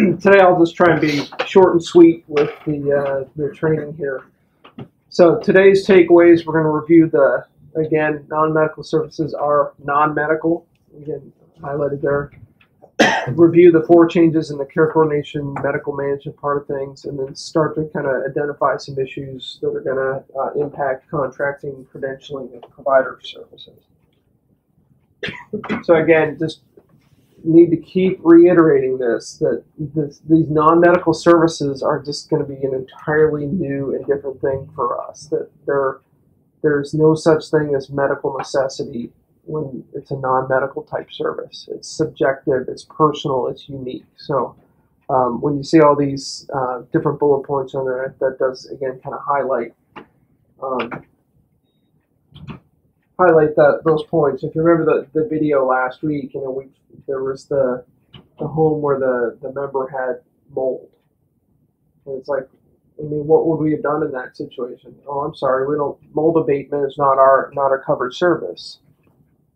today I'll just try and be short and sweet with the uh, the training here. So today's takeaways, we're going to review the again non-medical services are non-medical. Again, highlighted there. review the four changes in the care coordination, medical management part of things, and then start to kind of identify some issues that are going to uh, impact contracting, credentialing, and provider services. So again, just need to keep reiterating this that this, these non-medical services are just going to be an entirely new and different thing for us. That there, there's no such thing as medical necessity when it's a non-medical type service. It's subjective, it's personal, it's unique. So um, when you see all these uh, different bullet points under it, that does again kind of highlight um, highlight that those points. If you remember the, the video last week, you know, we there was the the home where the, the member had mold. And it's like, I mean, what would we have done in that situation? Oh, I'm sorry, we don't mold abatement is not our not our covered service.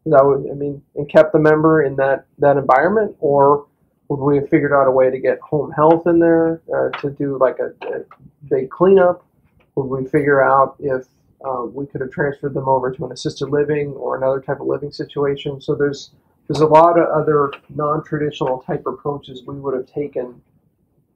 That would I mean, and kept the member in that that environment, or would we have figured out a way to get home health in there uh, to do like a, a big cleanup? Would we figure out if um, we could have transferred them over to an assisted living or another type of living situation. So there's there's a lot of other non-traditional type approaches we would have taken,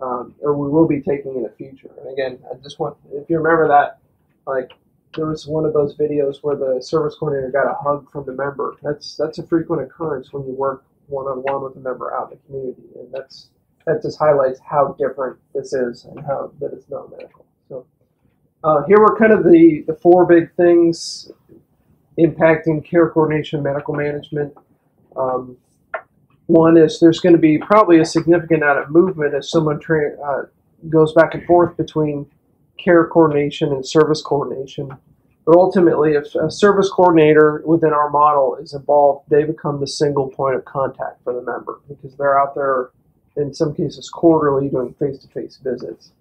um, or we will be taking in the future. And again, I just want if you remember that, like there was one of those videos where the service coordinator got a hug from the member. That's that's a frequent occurrence when you work one-on-one with a member out in the community, and that's that just highlights how different this is and how that it's non-medical. So. Uh, here were kind of the, the four big things impacting care coordination, and medical management. Um, one is there's going to be probably a significant amount of movement as someone tra- uh, goes back and forth between care coordination and service coordination. But ultimately, if a service coordinator within our model is involved, they become the single point of contact for the member because they're out there, in some cases, quarterly doing face to face visits.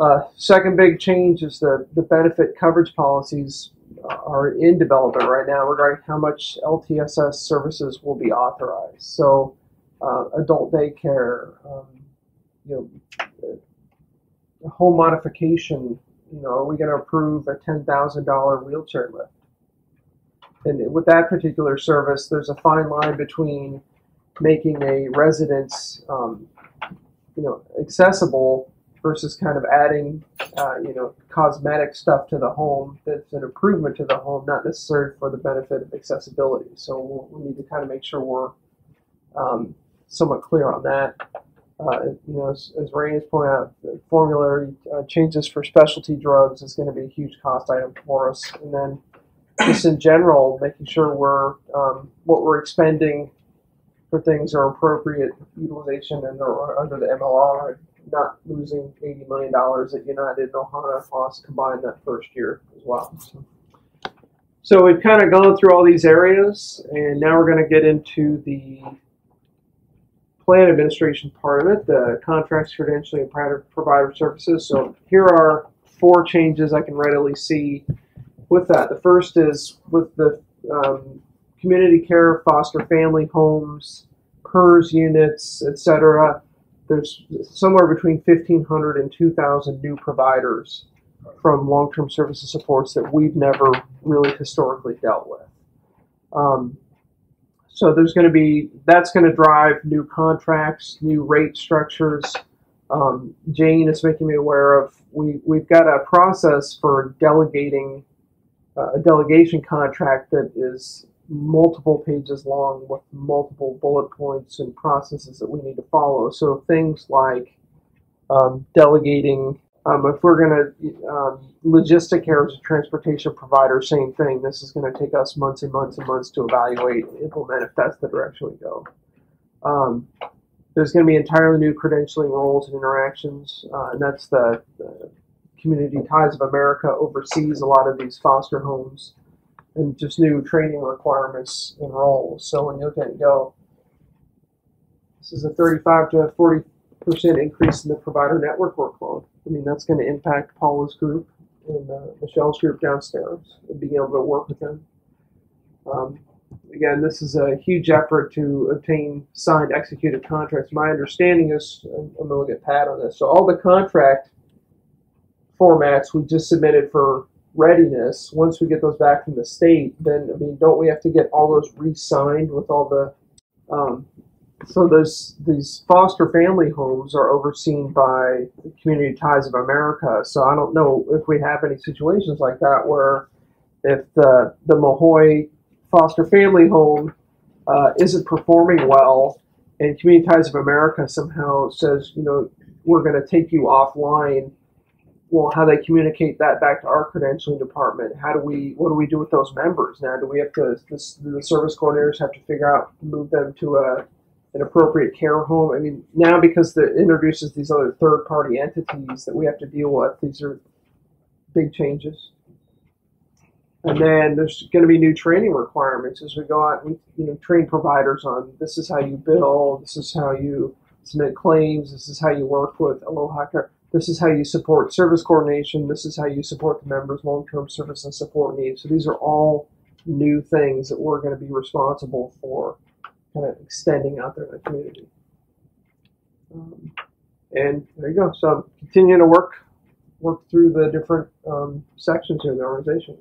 Uh, second big change is the, the benefit coverage policies are in development right now regarding how much LTSS services will be authorized. So, uh, adult daycare, um, you know, home modification. You know, are we going to approve a ten thousand dollar wheelchair lift? And with that particular service, there's a fine line between making a residence, um, you know, accessible versus kind of adding, uh, you know, cosmetic stuff to the home that's an improvement to the home, not necessarily for the benefit of accessibility. So we'll, we need to kind of make sure we're um, somewhat clear on that. Uh, you know, as, as Ray has pointed out, formulary uh, changes for specialty drugs is going to be a huge cost item for us. And then just in general, making sure we're um, what we're expending for things are appropriate utilization and or under the MLR not losing $80 million that United and Ohana lost combined that first year as well. So, so we've kind of gone through all these areas, and now we're going to get into the plan administration part of it, the contracts, credentialing, and provider services. So here are four changes I can readily see with that. The first is with the um, community care, foster family homes, PERS units, etc there's somewhere between 1,500 and 2,000 new providers from long-term services supports that we've never really historically dealt with. Um, so there's going to be that's going to drive new contracts, new rate structures. Um, Jane is making me aware of we we've got a process for delegating uh, a delegation contract that is multiple pages long with multiple bullet points and processes that we need to follow. So things like um, delegating. Um, if we're going to um, logistic as a transportation provider, same thing. This is going to take us months and months and months to evaluate and implement if that's the direction we go. Um, there's going to be entirely new credentialing roles and interactions, uh, and that's the, the Community Ties of America oversees a lot of these foster homes and just new training requirements and roles. So when you look at it, go, this is a 35 to 40 percent increase in the provider network workload. I mean, that's going to impact Paula's group and uh, Michelle's group downstairs and being able to work with them. Um, again, this is a huge effort to obtain signed, executed contracts. My understanding is, I'm going to at Pat on this. So all the contract formats we just submitted for readiness. Once we get those back from the state, then I mean, don't we have to get all those re-signed with all the? Um, so those these foster family homes are overseen by Community Ties of America. So I don't know if we have any situations like that where if the the Mahoy foster family home uh, isn't performing well, and Community Ties of America somehow says, you know, we're going to take you offline. Well, how they communicate that back to our credentialing department? How do we? What do we do with those members now? Do we have to? The service coordinators have to figure out move them to a an appropriate care home. I mean, now because it introduces these other third party entities that we have to deal with, these are big changes. And then there's going to be new training requirements as we go out and you know train providers on this is how you bill, this is how you submit claims, this is how you work with Aloha Care, this is how you support service coordination, this is how you support the members' long-term service and support needs. So these are all new things that we're going to be responsible for kind of extending out there in the community. Um, and there you go. So continuing to work work through the different um, sections here in the organization.